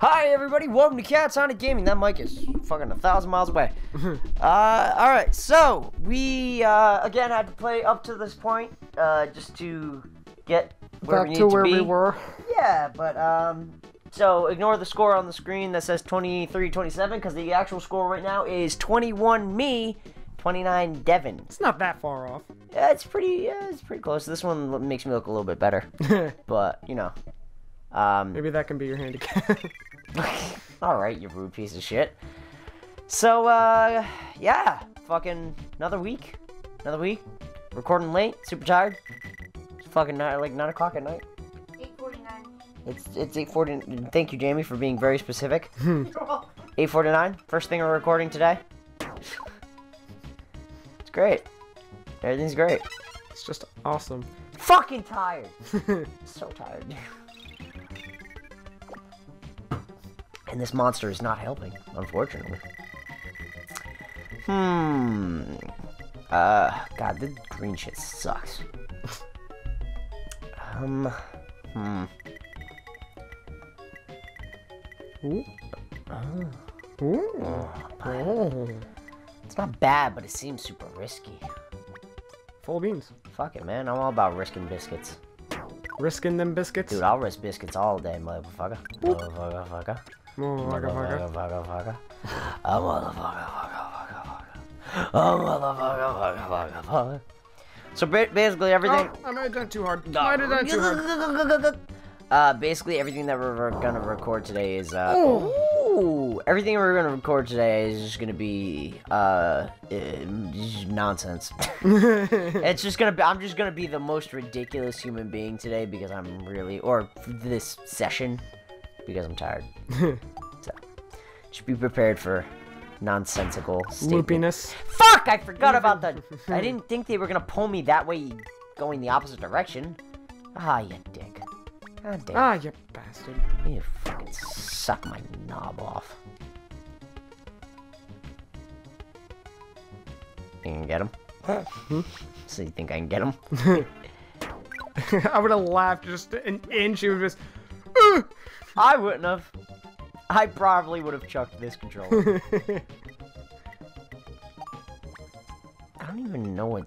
Hi everybody, welcome to Catatonic Gaming. That mic is fucking a thousand miles away. uh, alright, so we uh, again had to play up to this point, uh, just to get where Back we need to where be. we were. Yeah, but um, so ignore the score on the screen that says 23-27 because the actual score right now is 21 me, 29 Devin. It's not that far off. Yeah, it's pretty, yeah, it's pretty close. This one makes me look a little bit better, but you know, um, Maybe that can be your handicap. Alright, you rude piece of shit. So, uh, yeah. Fucking another week. Another week. Recording late. Super tired. It's fucking ni- like 9 o'clock at night. 849. It's it's 8.40. Thank you, Jamie, for being very specific. 8.49. First thing we're recording today. It's great. Everything's great. it's just awesome. Fucking tired. so tired. And this monster is not helping, unfortunately. Hmm. Uh, God, the green shit sucks. um. Hmm. Ooh. Ooh. Oh. It's not bad, but it seems super risky. Full beans. Fuck it, man. I'm all about risking biscuits. Risking them biscuits. Dude, I'll risk biscuits all day, motherfucker. Motherfucker, fucker. Waka, waka. Motherfucker, fucker. A motherfucker, fucker, fucker, fucker. A motherfucker, fucker, fucker, fucker. So basically everything. Oh, I might have done too hard. Might have done too hard. Uh, basically everything that we're gonna record today is uh. Oh. Ooh, everything we're gonna record today is just gonna be uh, uh nonsense. it's just gonna be. I'm just gonna be the most ridiculous human being today because I'm really, or this session, because I'm tired. so, just be prepared for nonsensical statements. Loopiness. Fuck! I forgot about the. I didn't think they were gonna pull me that way, going the opposite direction. Ah, you dick. God damn. Ah, you bastard. You fucking suck my knob off. You can get him? so you think I can get him? I would have laughed just an inch. It was just. I wouldn't have. I probably would have chucked this controller. I don't even know what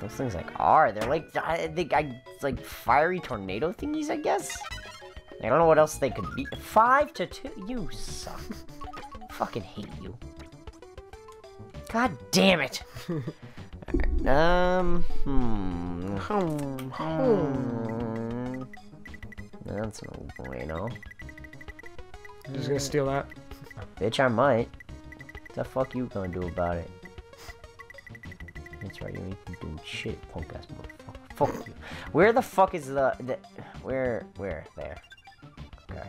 those things like are. They're like I think I like fiery tornado thingies, I guess. I don't know what else they could be. Five to two. You suck. Fucking hate you. God damn it. um. Hmm. Hmm. That's no bueno. Just gonna steal that. Bitch, I might. What the fuck you gonna do about it? That's right, you ain't doing shit, punk ass motherfucker. Fuck you. Where the fuck is the, the where where there? Okay.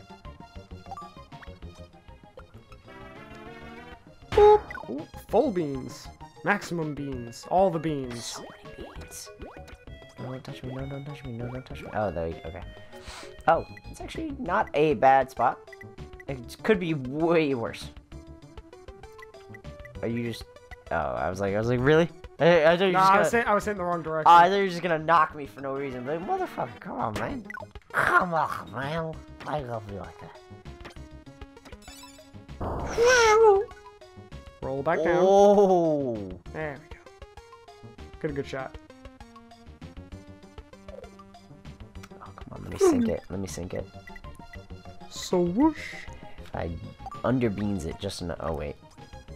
Ooh, full beans. Maximum beans. All the beans. So many beans. No, don't touch me. No, don't touch me. No, don't touch me. Oh, there you okay. Oh, it's actually not a bad spot. It could be way worse. Are you just? Oh, I was like, I was like, really? I, I thought you were just I gonna. was, saying, I was saying the wrong direction. Oh, I thought you were just gonna knock me for no reason. Like, motherfucker, come on, man. Come on, man. I love you like that. Roll back down. Oh. There we go. Good, good shot. Oh, come on, let me sink it. Let me sink it. So whoosh. I underbeans it just enough. Oh, wait.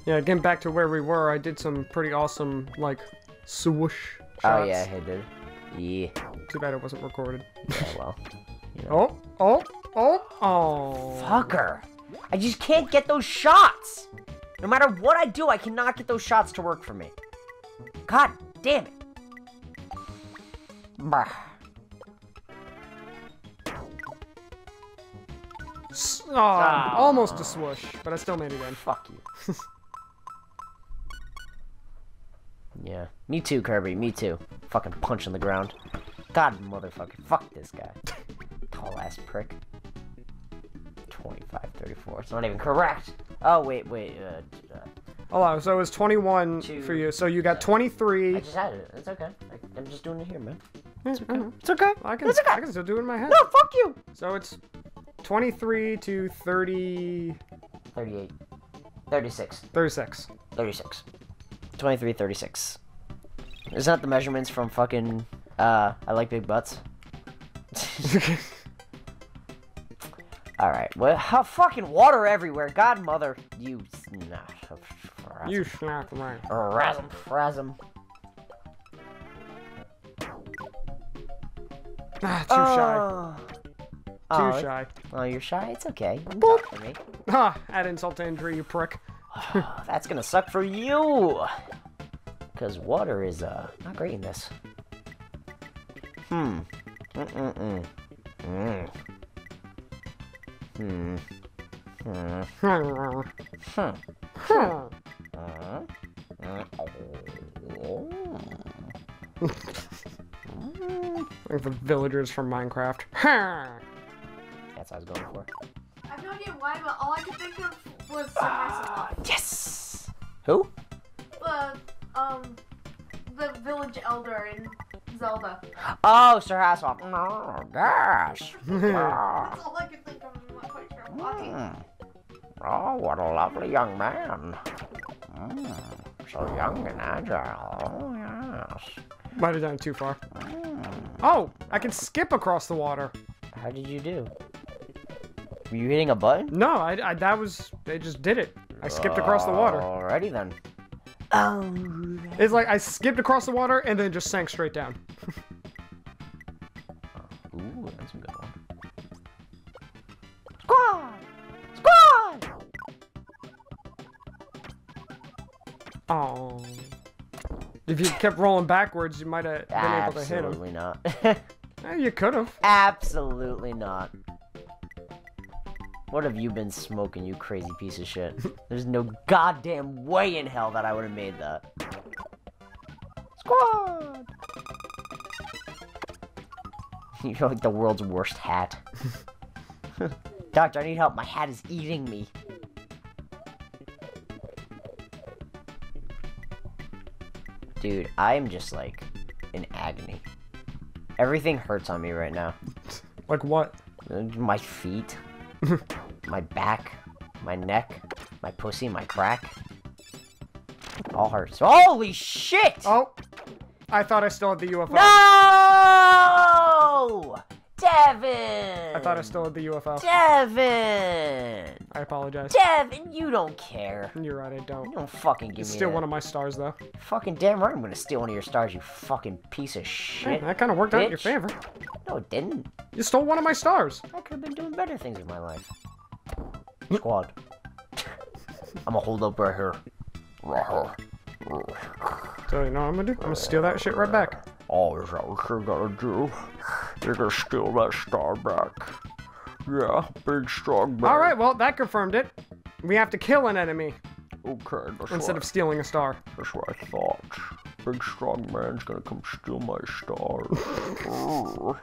Yeah, getting back to where we were, I did some pretty awesome, like, swoosh shots. Oh, yeah, I did. Yeah. Too bad it wasn't recorded. Yeah, well. You know. Oh, oh, oh, oh. Fucker. I just can't get those shots. No matter what I do, I cannot get those shots to work for me. God damn it. Bah. Oh, Ah. Almost a swoosh, but I still made it in. Fuck you. yeah. Me too, Kirby. Me too. Fucking punch on the ground. God, motherfucker. Fuck this guy. Tall ass prick. 25, 34. It's not even correct. Oh, wait, wait. Uh, uh, Oh, wow, so it was 21 Two. for you. So you got 23. I just had it. It's okay. I, I'm just doing it here, man. It's okay. It's okay. I can, It's okay. I can still do it in my head. No, fuck you. So it's 23 to 30... 38. 36. 36. 36. 23, 36. Isn't that the measurements from fucking, uh, I like big butts? Alright, well, how fucking water everywhere. God mother, you, nah, you snapped right. Rasm, rasm. Ah, too shy. Oh. Too Oh, shy. Oh, you're shy? It's okay. You can Boop. talk to me. Ah, add insult to injury, you prick. Oh, that's gonna suck for you. Cause water is uh not great in this. Hmm. Mm-mm-mm. Mm. Hmm. Hmm. Hmm. Hmm. Uh, uh, oh. Mm. like the villagers from Minecraft. That's what I was going for. I have no idea why, but all I could think of was Sir Hasselhoff. Yes. Who? The, um, the village elder in Zelda. Oh, Sir Hasselhoff. Oh, gosh. That's all I could think of. I'm not quite sure why. Mm. Oh, what a lovely young man. Mm. So young and agile. Oh, yes. Might have done it too far. Mm. Oh, I can skip across the water. How did you do? Were you hitting a button? No, I, I that was they just did it. I skipped across the water. Alrighty then. Oh. It's like I skipped across the water and then just sank straight down. Ooh, that's a good one. Squad! Squad! Oh. If you kept rolling backwards, you might have been able to hit him. Absolutely not. Eh, you could have. Absolutely not. What have you been smoking, you crazy piece of shit? There's no goddamn way in hell that I would have made that. Squad! You're like the world's worst hat. Doctor, I need help. My hat is eating me. Dude, I am just like in agony. Everything hurts on me right now. Like what? Uh, My feet, my back, my neck, my pussy, my crack. All hurts. Holy shit! Oh, I thought I still had the UFO. No! Devin! I thought I still had the UFO. Devin! I apologize. Devin, you don't care. You're right, I don't. You don't fucking give It's me still that. one of my stars, though. Fucking damn right I'm gonna steal one of your stars, you fucking piece of Hey, shit. that kind of worked out in your favor. No, it didn't. You stole one of my stars. I could have been doing better things with my life. Squad. I'm gonna hold up right here. So you know what I'm gonna do? I'm gonna steal that shit right back. Oh, is that what you're gonna do? You're gonna steal that star back. Yeah, big strong man. All right, well that confirmed it. We have to kill an enemy Okay, that's instead of stealing a star. that's what I thought. Big strong man's gonna come steal my star.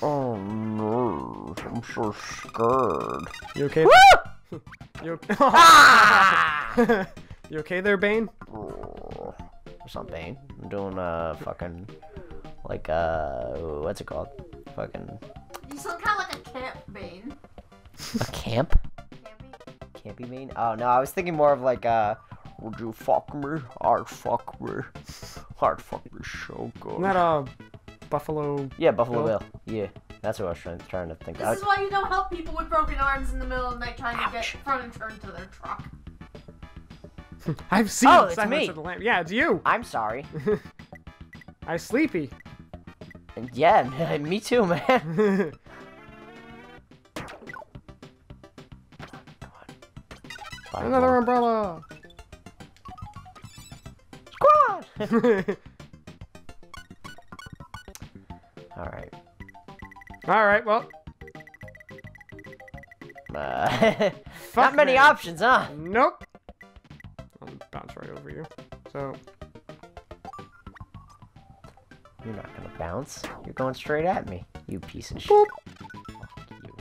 oh, no, I'm so scared. You okay? You okay? you okay there, Bane? What's up, Bane? I'm doing uh fucking like uh what's it called? Fucking You sound kind of like a camp Bane. a camp? Campy? Campy Bane? Oh no, I was thinking more of like uh Would you fuck me? I'd fuck me. I'd fuck me so good. Isn't that a buffalo? yeah Buffalo Bill? Bill. Yeah, that's what I was trying trying to think. This I, is why you don't help people with broken arms in the middle of the night trying to get Ouch. furniture into their truck. I've seen Oh, it's Silence me. of the Lamb. Yeah, it's you. I'm sorry. I'm sleepy. yeah, me too, man. Another umbrella. squad. All right, well, Uh, not many me. options, huh? nope. I'll bounce right over you. So, You're not gonna bounce. You're going straight at me, you piece of shit. Fuck you.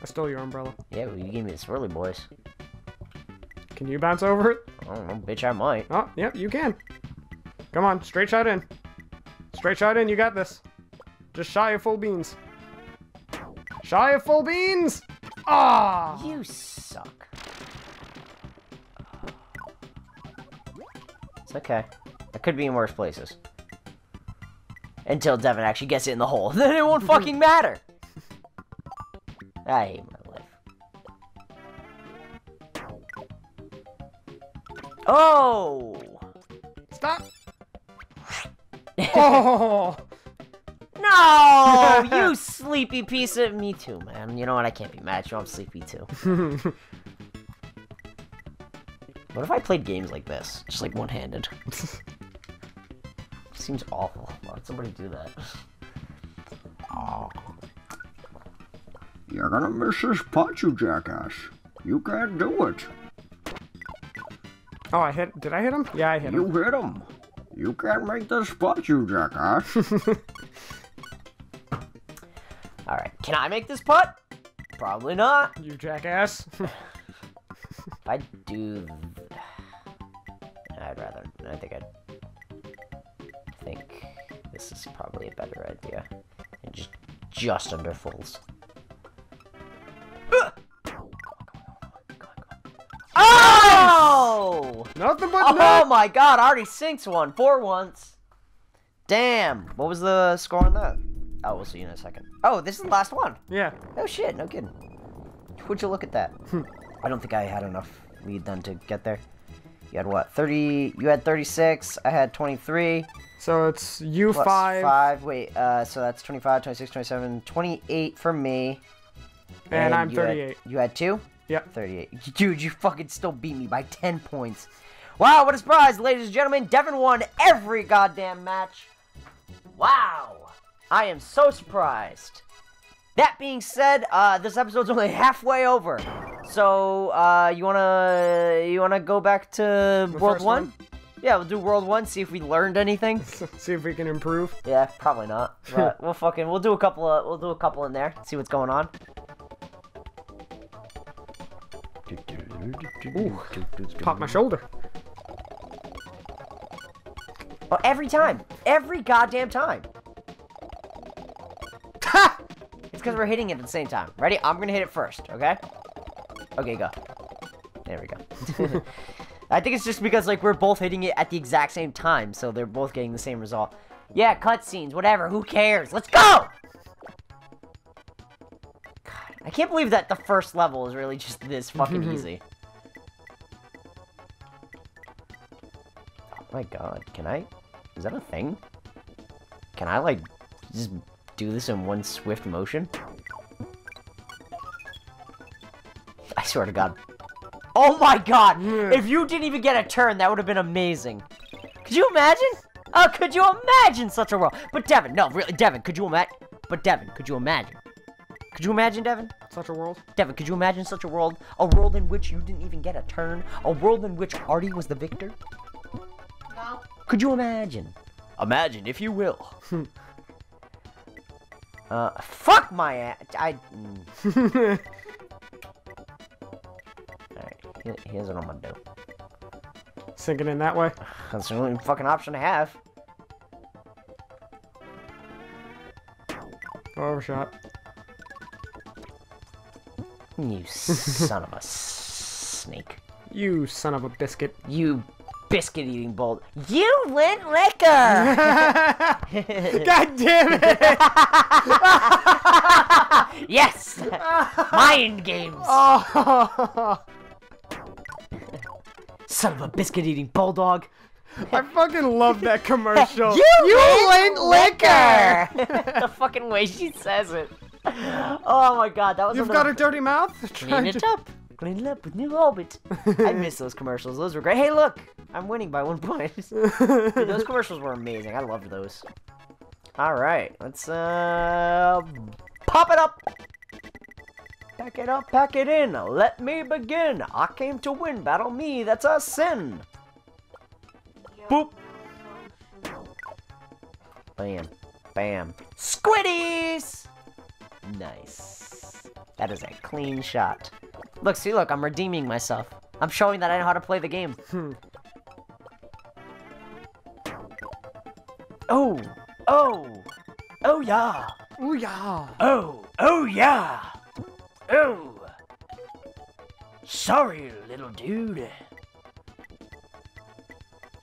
I stole your umbrella. Yeah, well, you gave me the swirly boys. Can you bounce over it? I don't know, bitch. I might. Oh, yep, you can. Come on, straight shot in. Straight shot in, you got this. Just shy of full beans. Shy of full beans. Ah. You suck. It's okay. I could be in worse places. Until Devin actually gets it in the hole. Then it won't fucking matter. I hate my life. Oh! Stop. Oh. No! Oh, you sleepy piece of... Me too, man. You know what? I can't be mad at you. I'm sleepy too. What if I played games like this? Just like one-handed. Seems awful. Why would somebody do that? Oh. You're gonna miss this putt, you jackass. You can't do it. Oh, I hit. Did I hit him? Yeah, I hit him. You hit him. You can't make this putt, you jackass. Can I make this putt? Probably not. You jackass. I do... I'd rather... I think I'd... I think this is probably a better idea. And just, just under fulls. Oh! Nothing but Oh net. my god, I already sinks one. Four once. Damn. What was the score on that? Oh, we'll see you in a second. Oh, this is the last one. Yeah. Oh shit, no kidding. Would you look at that? I don't think I had enough lead then to get there. You had what? 30, you had 36, I had 23. So it's you plus five, 5, wait, uh, so that's 25, 26, 27, 28 for me. and I'm you had- 38. you had 2? Yep. 38. Dude, you fucking still beat me by 10 points. Wow, what a surprise, ladies and gentlemen. Devin won every goddamn match. Wow. I am so surprised. That being said, uh, this episode's only halfway over. So, uh, you wanna, you wanna go back to The World 1? one? Yeah, we'll do World 1, see if we learned anything. See if we can improve. Yeah, probably not. But we'll fucking, we'll do a couple of, we'll do a couple in there, see what's going on. Ooh, pop my shoulder. Oh, every time. Every goddamn time. Because we're hitting it at the same time. Ready? I'm gonna hit it first, okay? Okay, go. There we go. I think it's just because, like, we're both hitting it at the exact same time, so they're both getting the same result. Yeah, cutscenes, whatever, who cares? Let's go! God, I can't believe that the first level is really just this fucking easy. Oh my god, can I? Is that a thing? Can I, like, just do this in one swift motion? I swear to god. Oh my god! Yeah. If you didn't even get a turn, that would have been amazing. Could you imagine? Oh, could you imagine such a world? But Devin, no, really, Devin, could you imagine? But Devin, could you imagine? Could you imagine, Devin? Such a world. Devin, could you imagine such a world? A world in which you didn't even get a turn? A world in which Artie was the victor? No. Could you imagine? Imagine, if you will. Hmm. Uh, fuck my ass. I. Mm. Alright, here- here's what I'm gonna do. Sinking in that way. That's the only fucking option I have. Overshot. You son of a snake. You son of a biscuit. You biscuit eating bolt. You lint licker! God damn it! yes! Mind games! Oh, Son of a biscuit eating bulldog. I fucking love that commercial. You, lint licker! the fucking way she says it. Oh my god, that was You've got a dirty mouth? Clean it up. Clean it up with new orbit. I miss those commercials. Those were great. Hey, look! I'm winning by one point. Dude, those commercials were amazing. I loved those. Alright, let's, uh... Pop it up! Pack it up, pack it in. Let me begin. I came to win. Battle me. That's a sin. Boop. Bam. Bam. Squiddies! Nice. That is a clean shot. Look, see, look, I'm redeeming myself. I'm showing that I know how to play the game. Oh! Oh! Oh, yeah! Ooh yeah. Oh, oh yeah. Oh. Sorry, little dude.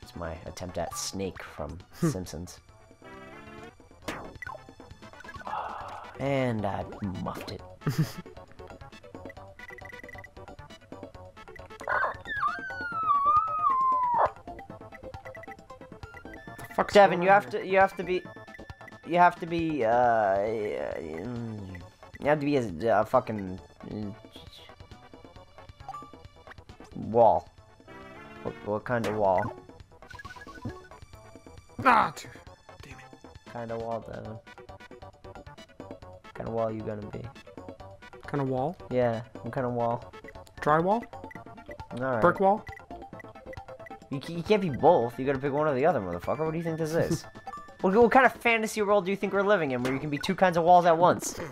It's my attempt at Snake from Simpsons. Ah, And I muffed it. Devin, going you have here? to you have to be you have to be uh you have to be a, a fucking mm, wall. What, what kind of wall? Ah, dude. Damn it. Kind of wall, Devin. Kind of wall you gonna be? Kind of wall? Yeah, what kind of wall? Drywall? All right. Brick wall? You, you can't be both. You gotta pick one or the other, motherfucker. What do you think this is? what, what kind of fantasy world do you think we're living in where you can be two kinds of walls at once?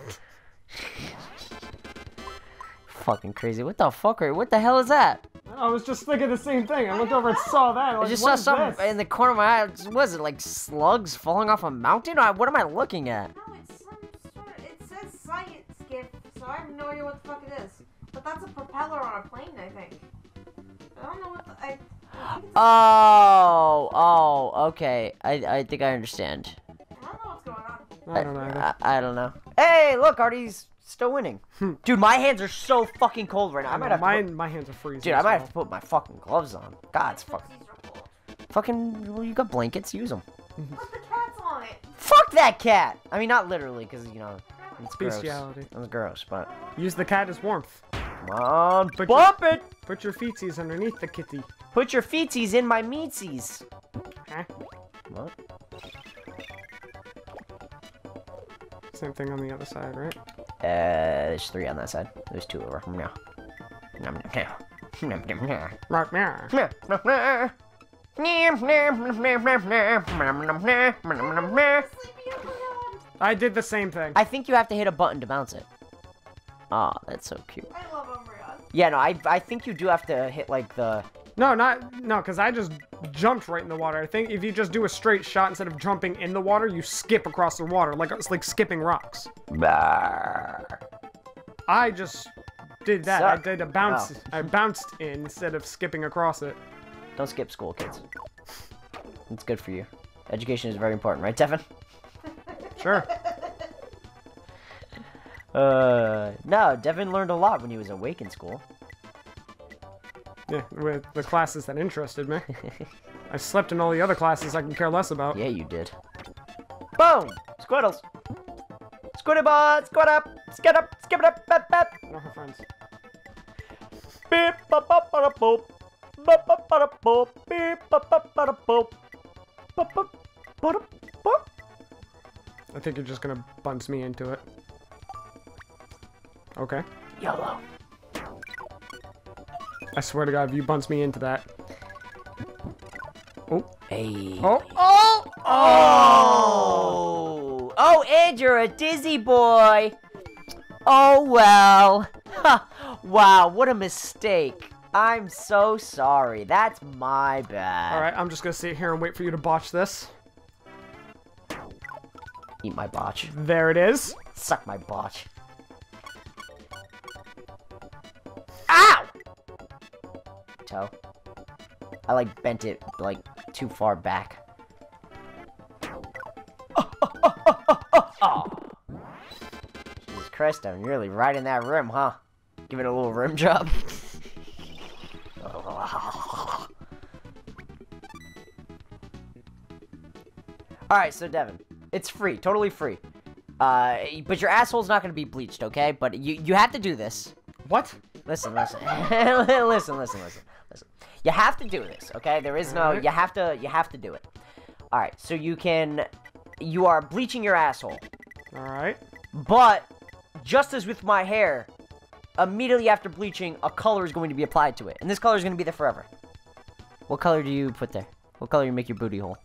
Fucking crazy. What the fuck are What the hell is that? I was just thinking the same thing. I looked over and saw that. I, I just saw something this?" in the corner of my eye. What is it, like slugs falling off a mountain? I, what am I looking at? No, it's some sort of. It says science gift, so I have no idea what the fuck it is. But that's a propeller on a plane, I think. I don't know what the. I, I think it's- Oh, oh, okay. I, I think I understand. I don't know what's going on. I don't know. either. I, I don't know. Hey, look, Artie's still winning. Hmm. Dude, my hands are so fucking cold right now. I might have to my, put, my hands are freezing. Dude, I might so- have to put my fucking gloves on. God, it's fucking, Footsies are cold. fucking. Well, you got blankets, use them. Mm-hmm. Put the cats on it. Fuck that cat. I mean, not literally, because you know it's gross. Bestiality. That's gross, but Use the cat as warmth. come on, But bump it. Put your feetsies underneath the kitty. Put your feetsies in my meatsies. Huh? What? Same thing on the other side, right? Uh, there's three on that side. There's two over. Nom. Nom nom nom. I did the same thing. I think you have to hit a button to bounce it. Aw, oh, that's so cute. I love Umbreon. Yeah, no, I, I think you do have to hit, like, the no, not no, because I just jumped right in the water. I think if you just do a straight shot instead of jumping in the water, you skip across the water, like it's like skipping rocks. I just did that. Suck. I did a bounce. Oh. I bounced in instead of skipping across it. Don't skip school, kids. It's good for you. Education is very important, right, Devin? Sure. Uh, no, Devin learned a lot when he was awake in school. Yeah, with the classes that interested me. I slept in all the other classes I can care less about. Yeah, you did. Boom! Squiddles! Squiddy bot! Squid up! Skid up! Skip it up! Bap, bap! No, her friends. Beep! Bop, bop, bada, boop! Bop, bop, bada, boop! Beep! Bop, bop, bada, boop! Bop, bop, bada, boop! I think you're just gonna bunce me into it. Okay. YOLO. I swear to God, if you bunce me into that. Oh. Hey. Oh. Oh! Oh! Oh, Ed, you're a dizzy boy! Oh, well. Ha! wow, what a mistake. I'm so sorry. That's my bad. Alright, I'm just gonna sit here and wait for you to botch this. Eat my botch. There it is. Suck my botch. Ow! Toe. I like bent it like too far back. Oh. Jesus Christ, I'm really right in that rim, huh? Give it a little rim job. Alright, so Devin, it's free, totally free. Uh, but your asshole's not gonna be bleached, okay? But you you have to do this. What? Listen, listen, listen, listen, listen. You have to do this, okay? There is no. Mm-hmm. You have to. You have to do it. All right. So you can. You are bleaching your asshole, Alright. but just as with my hair, immediately after bleaching, a color is going to be applied to it, and this color is going to be there forever. What color do you put there? What color do you make your booty hole?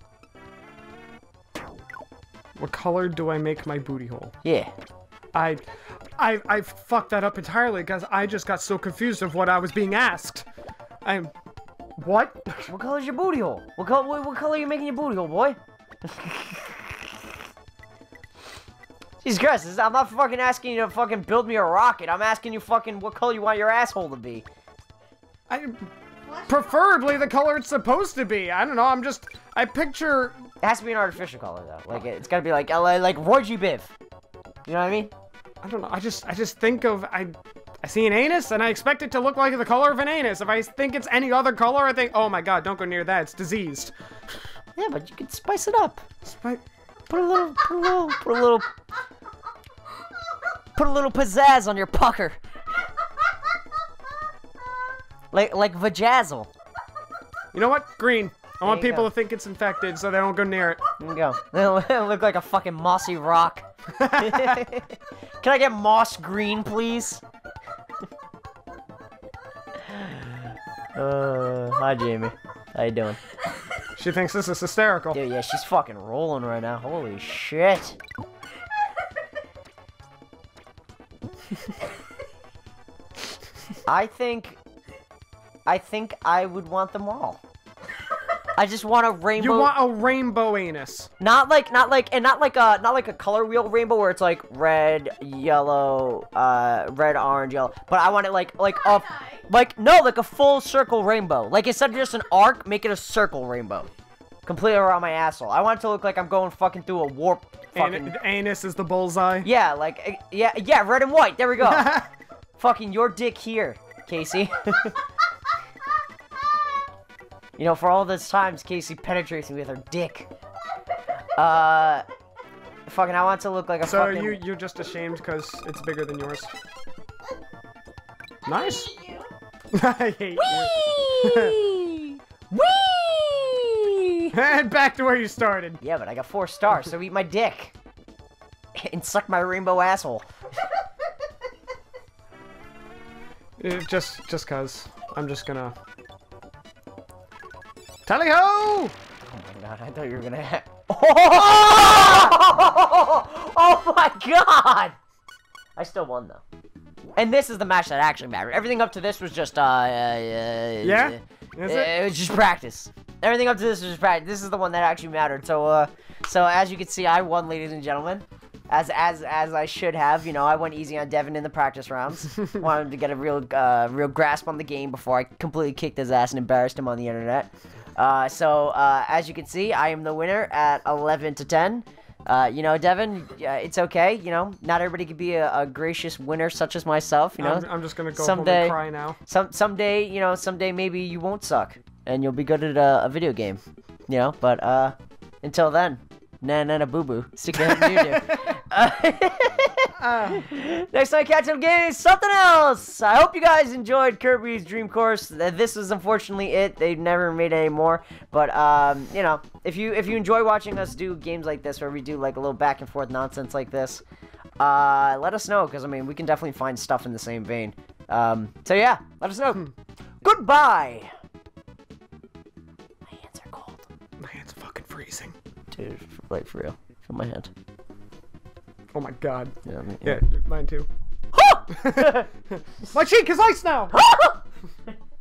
What color do I make my booty hole? Yeah. I, I, I fucked that up entirely because I just got so confused of what I was being asked. I'm, what? What color is your booty hole? What color? What, what color are you making your booty hole, boy? Jesus Christ, this- I'm not fucking asking you to fucking build me a rocket. I'm asking you fucking what color you want your asshole to be. I, preferably the color it's supposed to be. I don't know. I'm just. I picture. It has to be an artificial color though. Like it's gotta be like LA, like Roy G. Biv. You know what I mean? I don't know. I just. I just think of. I. I see an anus and I expect it to look like the color of an anus. If I think it's any other color, I think, oh my god, don't go near that. It's diseased. Yeah, but you can spice it up. Spi- Put a little, put a little, put a little, put a little pizzazz on your pucker. Like, like vajazzle. You know what? Green. I want There you people go. to think it's infected so they don't go near it. There you go. It'll look like a fucking mossy rock. Can I get moss green, please? Uh, hi, Jamie. How you doing? She thinks this is hysterical. Dude, yeah, she's fucking rolling right now. Holy shit. I think, I think I would want them all. I just want a rainbow. You want a rainbow anus. Not like, not like, and not like a, not like a color wheel rainbow where it's like red, yellow, uh, red, orange, yellow. But I want it like, like a, like no, like a full circle rainbow. Like instead of just an arc, make it a circle rainbow, completely around my asshole. I want it to look like I'm going fucking through a warp. Fucking An- anus is the bullseye. yeah, like eh, yeah, yeah, red and white. There we go. fucking your dick here, Casey. you know, for all those times Casey penetrates me with her dick. Uh, fucking, I want it to look like a So fucking. you you're just ashamed because it's bigger than yours. Nice. I hate you. Whee! Whee! And back to where you started. Yeah, but I got four stars, so eat my dick. and suck my rainbow asshole. Uh, Just just cause. I'm just gonna. Tally ho! Oh my god, I thought you were gonna oh! oh my god! I still won though. And this is the match that actually mattered. Everything up to this was just, uh, uh, uh Yeah? uh, Is it? it? was just practice. Everything up to this was just practice. This is the one that actually mattered. So, uh, so as you can see, I won, ladies and gentlemen. As as as I should have, you know, I went easy on Devin in the practice rounds. Wanted to get a real uh, real grasp on the game before I completely kicked his ass and embarrassed him on the internet. Uh, so uh, as you can see, I am the winner at 11 to 10. Uh, you know, Devin, uh, it's okay. You know, not everybody could be a, a gracious winner such as myself. You know, I'm, I'm just gonna go home someday- and cry now. some someday, you know, someday maybe you won't suck and you'll be good at a, a video game. You know, but uh, until then, na na na boo boo, stick in doo doo. Uh, Next time, catch up game is something else. I hope you guys enjoyed Kirby's Dream Course. This is unfortunately it. They've never made any more. But um, you know, if you if you enjoy watching us do games like this, where we do like a little back and forth nonsense like this, uh, let us know because I mean we can definitely find stuff in the same vein. Um, so yeah, let us know. Goodbye. My hands are cold, my hand's are fucking freezing. dude. Like for real, feel my hand. Oh my god. Yeah, I mean, Yeah, mine too. My cheek is ice now!